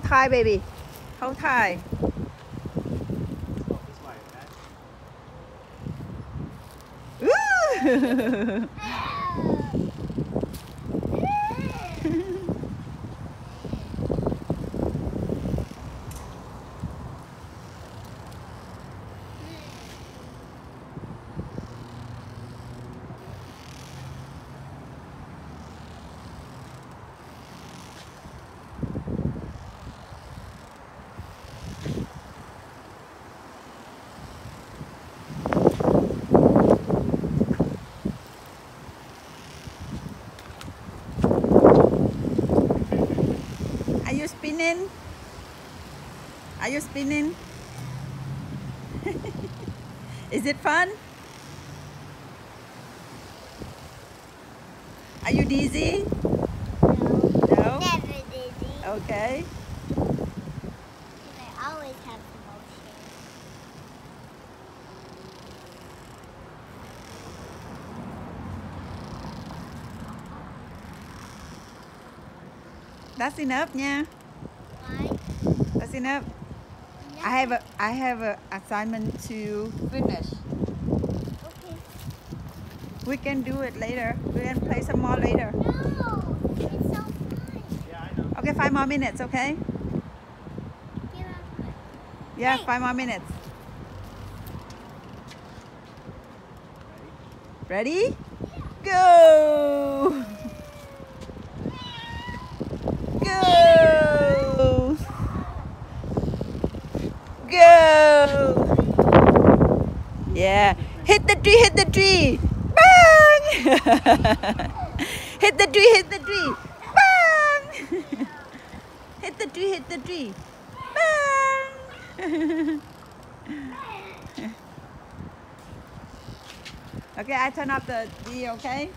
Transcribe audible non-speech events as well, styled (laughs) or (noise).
tie baby hold tight. Ooh. Are you spinning? Are you spinning? (laughs) Is it fun? Are you dizzy? No? Never dizzy. Okay. I always have emotion. That's enough nha. Why? That's enough. I have a I have a assignment to finish. Okay. We can do it later. We can play some more later. No, it's so fun. Yeah, I know. Okay, five more minutes, okay? Yeah, Hey. five more minutes. Ready? Go! (laughs) Go! Go! Yeah. Hit the tree, hit the tree! Bang! (laughs) hit the tree, hit the tree! Bang! (laughs) hit the tree, hit the tree! Bang! (laughs) okay, I turn off the video, okay?